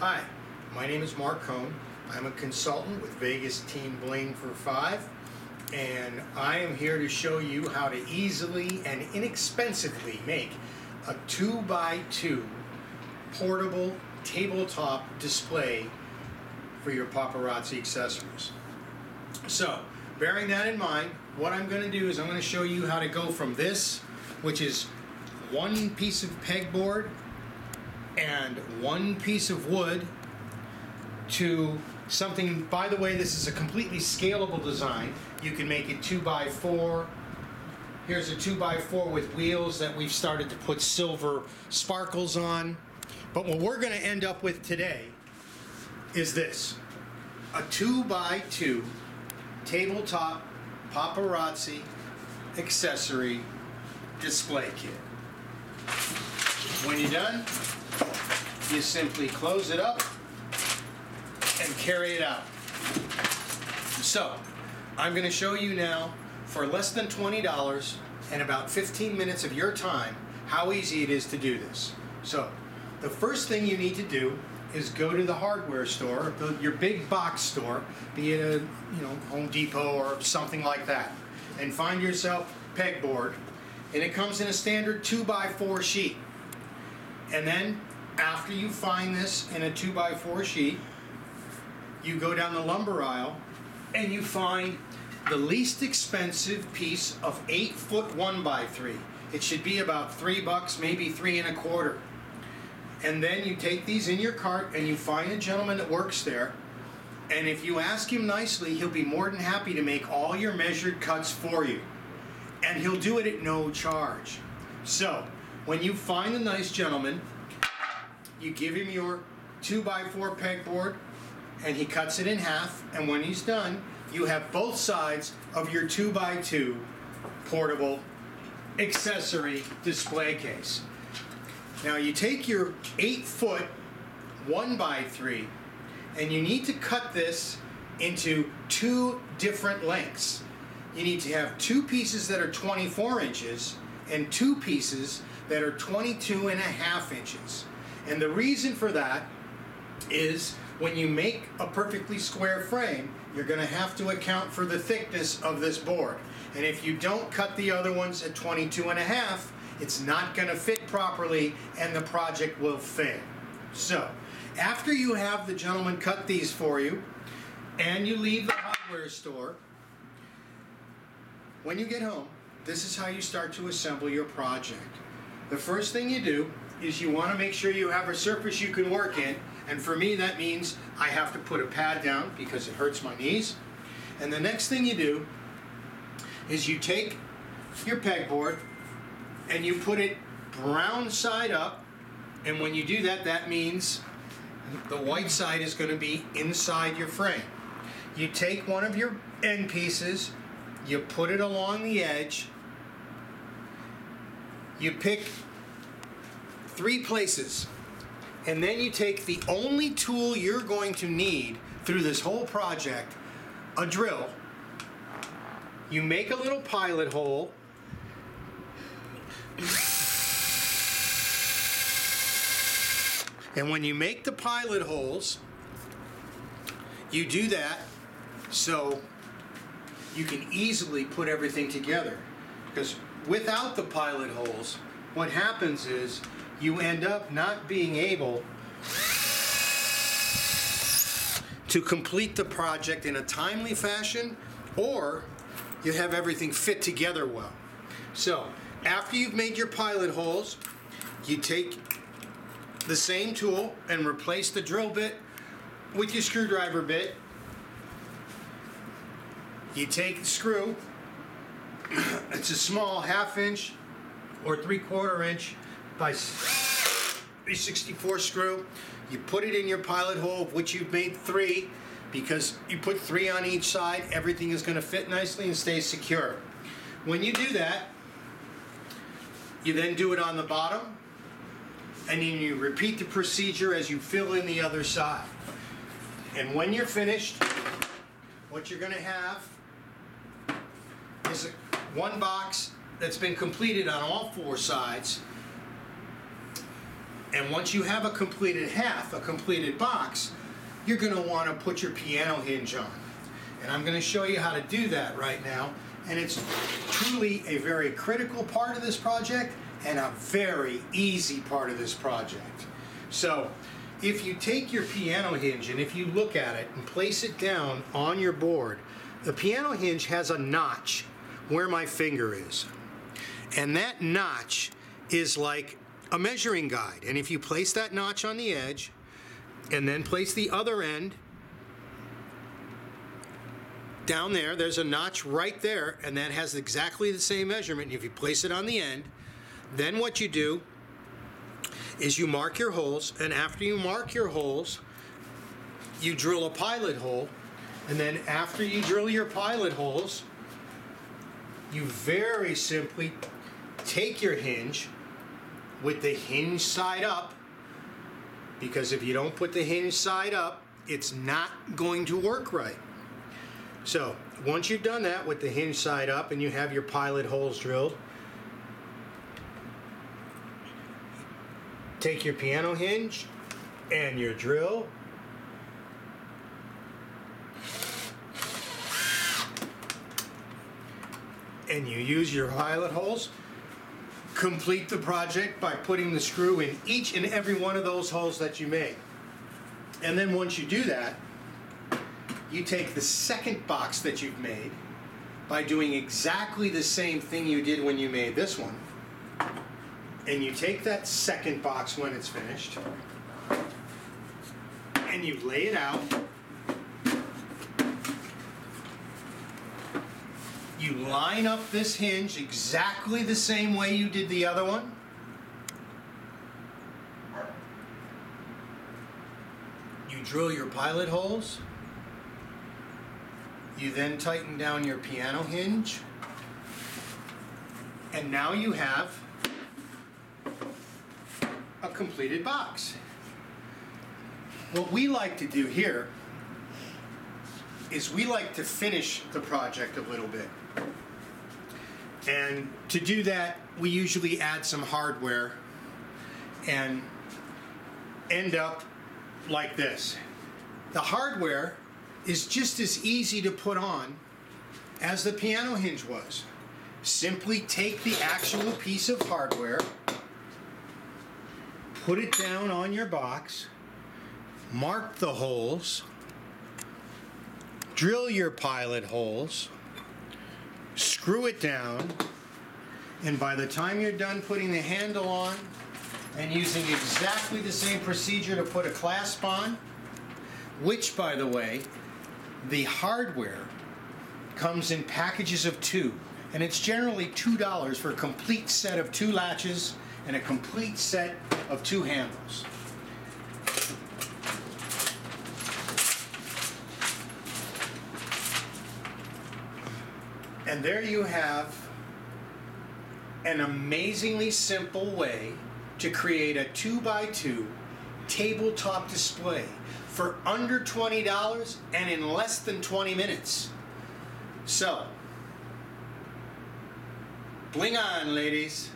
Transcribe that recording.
Hi, my name is Mark Cohn. I'm a consultant with Vegas Team Bling for Five, and I am here to show you how to easily and inexpensively make a two by two portable tabletop display for your paparazzi accessories. So, bearing that in mind, what I'm going to do is I'm going to show you how to go from this, which is one piece of pegboard and one piece of wood, to something, by the way, this is a completely scalable design. You can make it two by four. Here's a two by four with wheels that we've started to put silver sparkles on. But what we're going to end up with today is this a two by two tabletop paparazzi accessory display kit. When you're done, you simply close it up and carry it out. So, I'm going to show you now for less than $20 and about 15 minutes of your time how easy it is to do this. So, the first thing you need to do is go to the hardware store, the, your big box store, be it a you know Home Depot or something like that, and find yourself pegboard, and it comes in a standard two by four sheet. And then after you find this in a two by four sheet, you go down the lumber aisle and you find the least expensive piece of eight foot one by three. It should be about three bucks, maybe three and a quarter. And then you take these in your cart and you find a gentleman that works there. And if you ask him nicely, he'll be more than happy to make all your measured cuts for you. And he'll do it at no charge. So, when you find a nice gentleman, you give him your 2 by 4 pegboard and he cuts it in half. And when he's done, you have both sides of your 2 by 2 portable accessory display case. Now you take your 8 foot 1 by 3 and you need to cut this into two different lengths. You need to have two pieces that are 24 inches and two pieces that are 22 and a half inches. And the reason for that is when you make a perfectly square frame, you're going to have to account for the thickness of this board. And if you don't cut the other ones at 22 and a half, it's not going to fit properly and the project will fail. So, after you have the gentleman cut these for you and you leave the hardware store, when you get home, this is how you start to assemble your project. The first thing you do is you want to make sure you have a surface you can work in. And for me, that means I have to put a pad down because it hurts my knees. And the next thing you do is you take your pegboard and you put it brown side up. And when you do that, that means the white side is going to be inside your frame. You take one of your end pieces, you put it along the edge, you pick three places, and then you take the only tool you're going to need through this whole project a drill. You make a little pilot hole. And when you make the pilot holes, you do that so you can easily put everything together. Because without the pilot holes, what happens is you end up not being able to complete the project in a timely fashion or you have everything fit together well. So, after you've made your pilot holes, you take the same tool and replace the drill bit with your screwdriver bit. You take the screw, it's a small half inch or three quarter inch by 364 screw. You put it in your pilot hole, of which you've made three, because you put three on each side, everything is going to fit nicely and stay secure. When you do that, you then do it on the bottom, and then you repeat the procedure as you fill in the other side. And when you're finished, what you're going to have is one box that's been completed on all four sides And once you have a completed half, a completed box, you're gonna wanna put your piano hinge on. And I'm gonna show you how to do that right now. And it's truly a very critical part of this project and a very easy part of this project. So, if you take your piano hinge and if you look at it and place it down on your board, the piano hinge has a notch where my finger is. And that notch is like a measuring guide. And if you place that notch on the edge and then place the other end down there, there's a notch right there, and that has exactly the same measurement. If you place it on the end, then what you do is you mark your holes, and after you mark your holes, you drill a pilot hole, and then after you drill your pilot holes, you very simply take your hinge with the hinge side up, because if you don't put the hinge side up, it's not going to work right. So once you've done that with the hinge side up and you have your pilot holes drilled, take your piano hinge and your drill. And you use your pilot holes. Complete the project by putting the screw in each and every one of those holes that you made. And then once you do that, you take the second box that you've made by doing exactly the same thing you did when you made this one. And you take that second box when it's finished and you lay it out. You line up this hinge exactly the same way you did the other one. You drill your pilot holes. You then tighten down your piano hinge. And now you have a completed box. What we like to do here is we like to finish the project a little bit. And to do that, we usually add some hardware and end up like this. The hardware is just as easy to put on as the piano hinge was. Simply take the actual piece of hardware, put it down on your box, mark the holes, drill your pilot holes, screw it down, and by the time you're done putting the handle on and using exactly the same procedure to put a clasp on, which by the way, the hardware comes in packages of two, and it's generally $2 for a complete set of two latches and a complete set of two handles. And there you have an amazingly simple way to create a 2 by 2 tabletop display for under $20 and in less than 20 minutes. So, bling on, ladies.